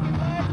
Vai, vai.